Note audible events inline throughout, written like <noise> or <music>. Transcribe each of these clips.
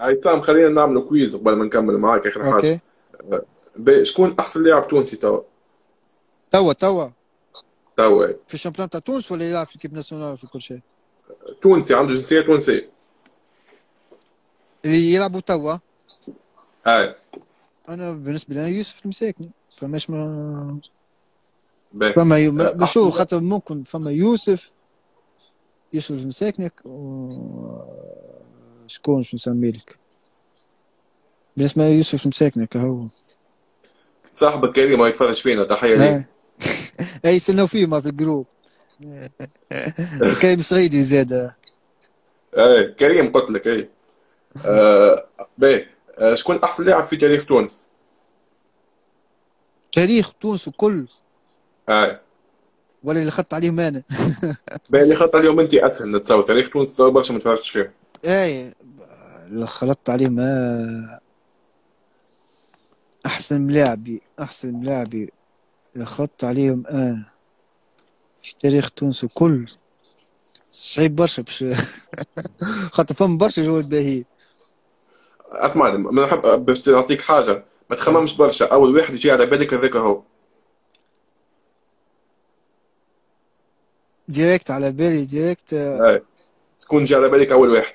باهي عصام خلينا نعملوا quiz قبل ما نكمل معاك آخر حاجة. OK. شكون أحسن لاعب تونسي توا؟ توا توا. توا. في ال championnat تاع تونس ولا يلعب في l'équipe nationale في كل شيء؟ تونسي عنده جنسية تونسية. اللي يلعبوا توا. هاي. أنا بالنسبة لي يوسف المساكني فماش ما فما يو... بشو أحسن- خاطر ممكن فما يوسف. يوسف المساكنك و... شكون شو نسمي لك؟ بالنسبة لي يوسف المساكنك هو. صاحبك كريم ما يتفرج فينا تحية ليه <laughs> أي اي يستناو فيه ما في الجروب <laughs> كريم صعيدي زاد اي كريم قلت لك اي آه باهي آه شكون أحسن لاعب في تاريخ تونس؟ تاريخ تونس وكل هاي ولا اللي خدت عليهم أنا. <laughs> باهي اللي خط اليوم أنت أسهل نتصور. تاريخ تونس برشا ما تفرجتش فيه اي خلطت عليهم آه، أحسن ملاعبي أحسن ملاعبي خلطت عليهم أنا. في تاريخ تونس كل صعيب برشا باش <laughs> خاطر فما برشا جوال باهي اسمع ما نحب باش نعطيك حاجة. ما تخممش برشا. أول واحد يجي على بالك هذاك هو. direct على بالي direct. شكون جا على بالك أول واحد.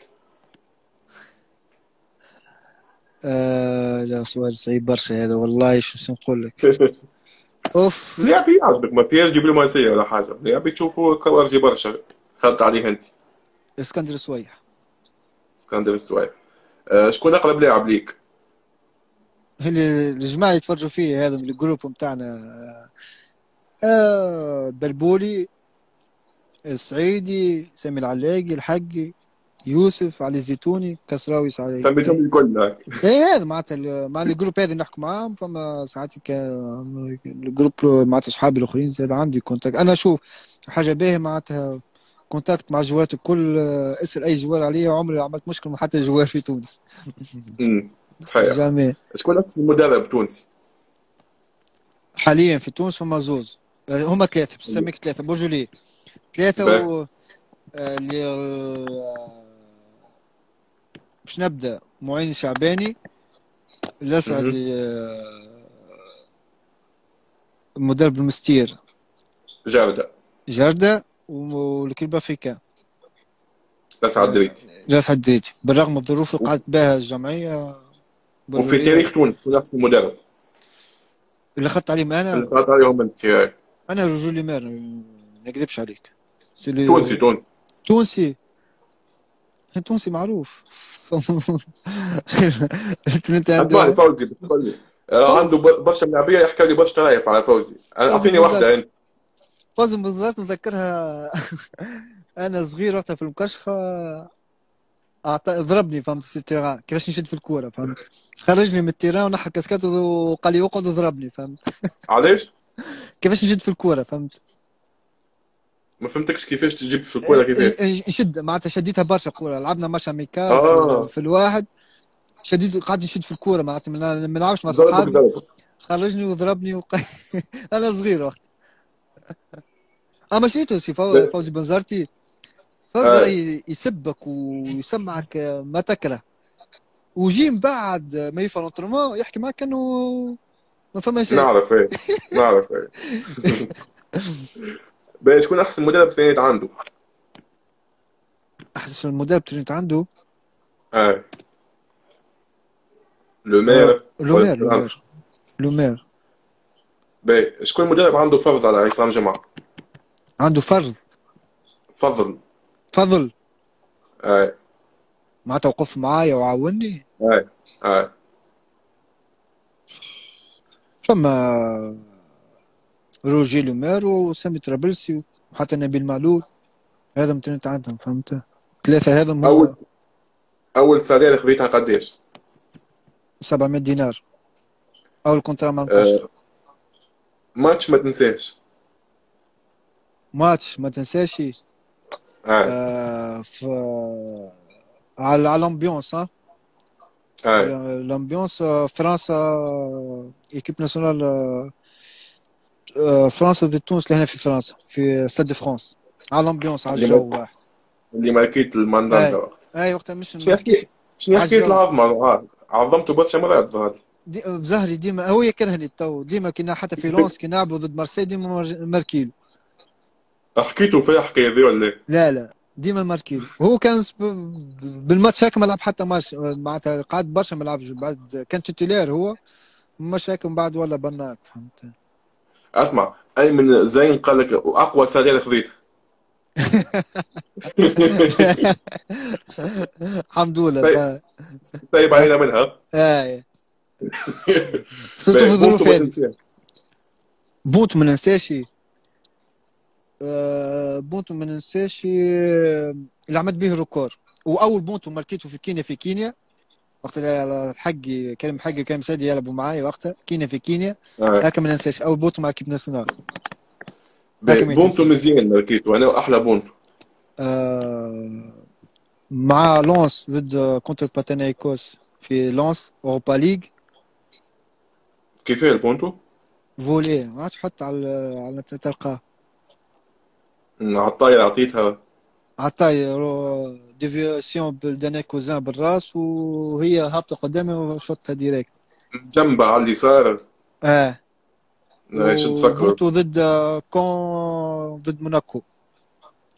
آه لا سؤال صعيب برشا هذا والله شو نقول لك؟ <laughs> أوف. لاعب يعجبك ما فيهاش دبلوماسيه ولا حاجة. لاعب تشوفه كوارجي برشا. خلط عليه أنت. إسكندر سويح. إسكندر السويح آه شكون أقرب لاعب ليك؟ اللي الجماعة يتفرجوا فيه هذا من ال groupe بتاعنا. آه بلبولي الصعيدي سامي العلاقي الحقي. يوسف علي الزيتوني كسراوي سعيد. سميتهم الكل هاك. إيه هذا معناتها مع ال groupe هذا نحكي معاهم فما ساعات ال groupe معناتها اصحابي الأخرين زادة عندي contact أنا شوف حاجة باهية معناتها كونتاكت مع الجوارات الكل اسأل أي جوار عليا عمري عملت مشكلة مع حتى جوار في تونس. <laughs> امم صحيح. جامي شكون احسن مدرب تونسي؟ حاليا في تونس هما زوز. آه، هما ثلاثة بسميك ثلاثة. بوجولي. ثلاثة و آه، اللي باش نبدأ معين شعباني. الاسعد. آه، المدرب المستير. جاردة جردة والكلب افريكان اسعد دريتي راس حديتي بالرغم من الظروف اللي قعدت بها الجمعية وفي تاريخ تونس شكون احسن مدرب؟ اللي خدت عليهم أنا اللي خاطر عليهم انت. أنا رجولي مار ما نكذبش عليك. تونسي تونسي. تونسي. تونسي معروف. <laughs> اسمعني عنده فوزي عنده برشا لاعبيه يحكي لي برشا طرايف على فوزي. أعطيني واحدة أنت. فازة بالذات نذكرها. <laughs> أنا صغير وقتها في المكشخه أعط... ضربني فهمت؟ في ال terrain. كيفاش نشد في الكورة فهمت؟ خرجني من ال terrain ونحى الكاسكات وقال لي أقعد وضربني. فهمت؟ علاش؟ <laughs> كيفاش نشد في الكورة فهمت؟ ما فهمتكش كيفاش تجيب في الكورة كيفاش؟ إيه، نشد معناتها شديتها برشا كورة. لعبنا match amical آه. في, الواحد. شديد قعدت نشد في الكورة معناتها. ما نلعبش مع صحابي خرجني وضربني وق... <laughs> أنا صغير وقت. اما شريته سي فو- فوزي بنزرتي. فوزي آه. يسبك ويسمعك ما تكره. ويجي من بعد ما يفعل أنترمون يحكي معك كأنه ما فما شيء نعرف إيه. نعرف إيه. <laughs> باش شكون أحسن مدرب ثاني عنده؟ أحسن المدرب اترنيت عنده؟ آه. لومير لومير لومير. لومير. باهي شكون مدرب عنده فضل على عصام جمعه؟ عنده فرض فضل. فضل؟ آه. معناتها وقف معايا وعاوني آه. آه. فما روجي لومير وسامي طرابلسي وحتى نبيل معلول. هذا اترنيت عندهم فهمت؟ ثلاثة هذا اول أول salaire خذيتها قداش؟ 700 دينار. أول contrat مع المكشخ آه. ماتش ما تنساش. ماتش ما تنساش. آه. آه ف على l'ambiance ها آه. l'ambiance آه، فرنسا آه، équipe nationale آه، آه، فرنسا ضد تونس اللي هنا في فرنسا في Stade France على ال ambiance على الجو. واحد اللي ماركيت ال Mandanda أي. وقت. أي وقتها مش شنو حكايه العظمه عظمته برشا مرات ظهر؟ دي بزهري ديما هو يكرهني تو. ديما كنا حتى في <laughs> لونس كي نلعبوا ضد مارسي ديما ماركيلو. حكيتوا فيها حكايه ذي ولا لا لا. ديما ماركيلو. هو كان بالماتش هكا ما لعب حتى ماتش معناتها قعد برشا ما لعبش. بعد كان titulaire هو مش هيك من بعد ولا بناك فهمت؟ أسمع. ايمن زين قال لك أقوى صغير خذيت <laughs> الحمد لله. طيب, طيب علينا منها. <laughs> اي صرت في ظروف هذه. بوت ما ننساش آه، بونتو ما ننساش اللي عملت به ريكور وأول بونتو ماركيتو في كينيا في كينيا. وقت الحقي كريم حقي وكريم سيدي يلعبوا معايا وقتها. كينيا في كينيا. آه. لكن ما ننساش. اول بونتو مع équipe nationale. بونتو مزيان ماركيتو. أنا أحلى بونتو. آه مع لونس ضد contre Panathinaikos في لونس Europa League كيفاه البونتو؟ volée. ما عادش حط على على تلقاه. الطاير عطيتها عطاي déviation بالدانيل كوزان بالراس وهي هابطة قدامي وشوطها direct جنبها على اليسار. آه. إيش تفكر؟ ضد كون ضد موناكو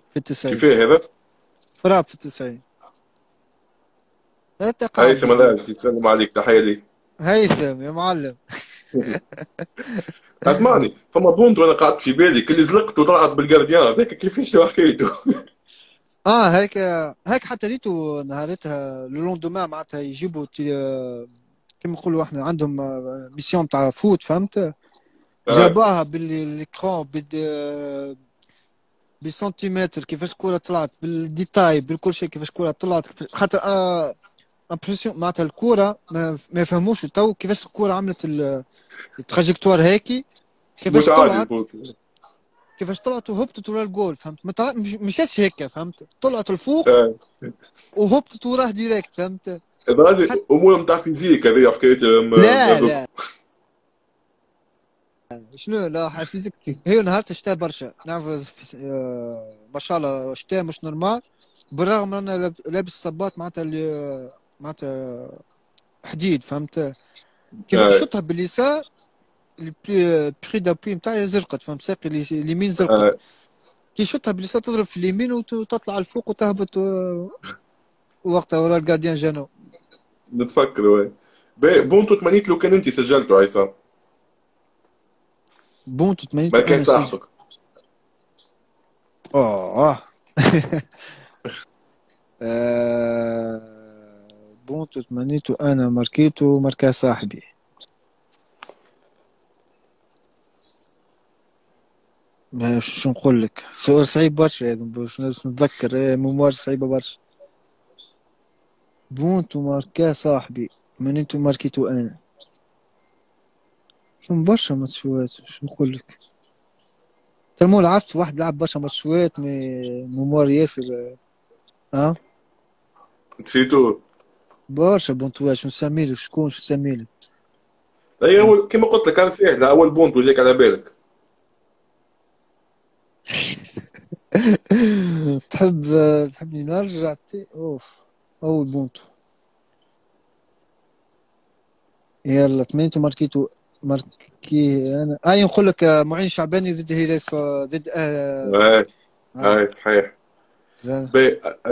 في التسعين. كيفاه هذا؟ frappe في التسعين. هيثم الله يسلم عليك تحية لي. هيثم يا معلم. <laughs> أسمعني فما بونتو وأنا قعدت في بالي كل زلقت وطلعت بال gardien هذاك كيفاش حكايته <laughs> آه هيك هيك حتى ريتو نهارتها lendemain معناتها يجيبوا كما نقولوا إحنا عندهم émission تاع foot فهمت. جابوها بال écran بال بالسنتيمتر كيفاش الكره طلعت بال détail بالكل شيء كيفاش الكره طلعت. خاطر آه impression معناتها الكرة ما, ما يفهموش تو كيفاش الكرة عملت ال trajectoire هيك كيفاش طلعت. كيفاش طلعت وهبطت ورا الجول فهمت؟ ما طلعت مشاش هيك فهمت؟ طلعت لفوق آه. وهبطت وراه direct فهمت؟ هذه أمور نتاع physique هذه حكايه لا لا. شنو؟ لا physique هي نهار شتاء برشا. نعرف آه، ما شاء الله شتاء مش normal. بالرغم أنا لابس صباط معناتها معناتها حديد فهمت؟ كيف آه. شطها باليسار ال pied d'appui نتاعي زلقت فهمت ساقي؟ اليمين زلقت آه. كي شطها باليسار تضرب في اليمين وتطلع الفوق وتهبط وقتها ورا ال gardien جانو. نتفكر وين بونتو تمنيت لو كان انت سجلته عيسى. بونتو تمنيت ما كان صاحبك. <laughs> آه بونتو تمنيتو أنا ماركيتو ماركا صاحبي. شو نقول لك؟ سؤال صعيب برشا باش نتذكر. إيه، mémoire صعيبة برشا. بونتو ماركا صاحبي تمنيتو ماركيتو أنا؟ شو برشا ماتشوات شو نقول لك؟ ترمو لعبت واحد لعب برشا ماتشوات ميموار ياسر ها نسيتو. برشا بونتوات شو نسمي لك؟ شكون شو نسمي لك؟ اي اول كيما قلت لك أنا سهله أول بونت وجاك على بالك. تحب تحبني نرجع تي أوف أول بونتو. يلا تمنيتو ماركيتو ماركي أنا اي نقول لك معين شعباني ضد هيريس ضد آه. اي صحيح.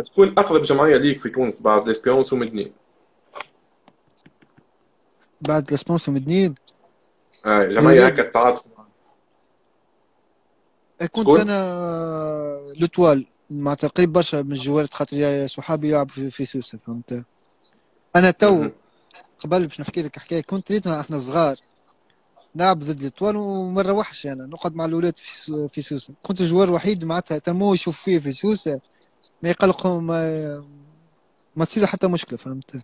تكون أقرب جمعية ليك في تونس بعد L'Espérance ومدنين بعد L'Espérance ومدنين آه جمعية هكا تعاطف كنت أنا L'Étoile معناتها قريب برشا من الجوارات خاطر صحابي يلعبوا في, في سوسة فهمت؟ أنا تو قبل باش نحكي لك حكاية كنت ريتنا إحنا صغار نلعب ضد لوتوال وما نروحش أنا نقعد مع الأولاد في, في سوسة. كنت الجوار الوحيد معناتها تنمو يشوف فيه في سوسة ما يقلقهم ما ما تصير حتى مشكلة فهمت؟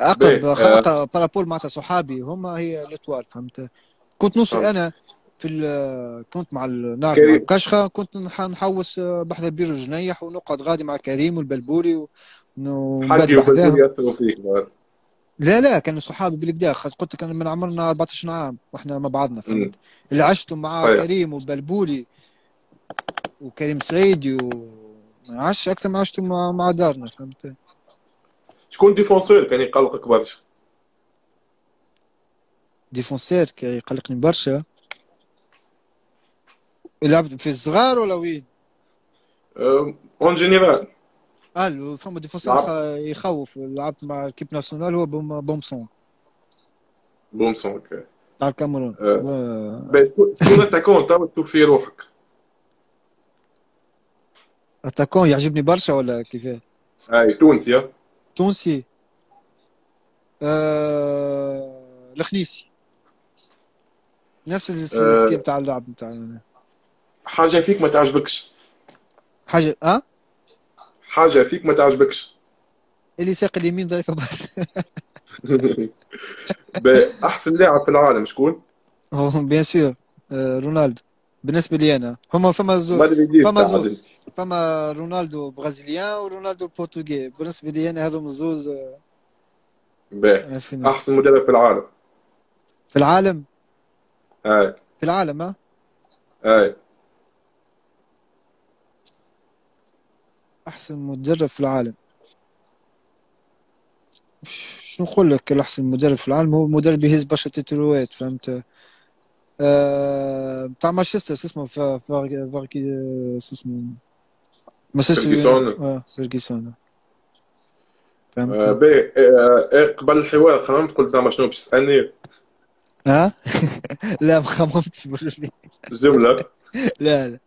أقرب خلطه بارابول معناتها صحابي هما هي لتوال فهمت؟ كنت نوصل أنا في كنت مع نعرف مع كشخه كنت نحوس بحذا بيرو جنيح ونقعد غادي مع كريم والبلبوري ونبدل ياثروا فيك لا لا كانوا صحابي بالكدا قلت لك من عمرنا 14 عام وإحنا مع بعضنا فهمت؟ اللي عشتوا مع صحيح. كريم وبلبولي وكريم سعيدي و ما عادش أكثر ما عشت مع, مع دارنا فهمت؟ شكون défenseur كان يقلقك برشا؟ défenseur كيقلقني برشا؟ لعب في الصغار ولا وين؟ en général آه فما défenseur يخوف لعبت مع l'équipe nationale هو بومسون بومسون أوكي. تاع الكاميرون باهي شكون attaquant تو تشوف فيه روحك. attaquant يعجبني برشا ولا كيفاه؟ اي تونسي تونسي. آه... الخنيسي. نفس ال style بتاع اللعب بتاعنا. حاجة فيك ما تعجبكش. حاجة آه حاجة فيك ما تعجبكش. الساق اليمين ضعيفه <laughs> برشا أحسن لاعب في العالم شكون؟ bien sûr رونالدو. بالنسبة لي أنا. هما فما زو فما زو فما رونالدو brésilien ورونالدو البرتغالي بالنسبة لي أنا هذوما الزوز باهي أحسن مدرب في العالم. في العالم؟ أي. في العالم ها؟ أي. أحسن مدرب في العالم. شو نقول لك الأحسن مدرب في العالم؟ هو مدرب يهز برشا titres وات فهمت؟ آه بتاع مانشستر شو اسمه؟ فارغي شو اسمه؟ مانشستر فيرجسون آه فيرجسون فهمت؟ آه بي آه قبل الحوار خممت قلت زعما شنو باش تسالني ها؟ <laughs> لا ما خممتش برجلي جملة. لا لا.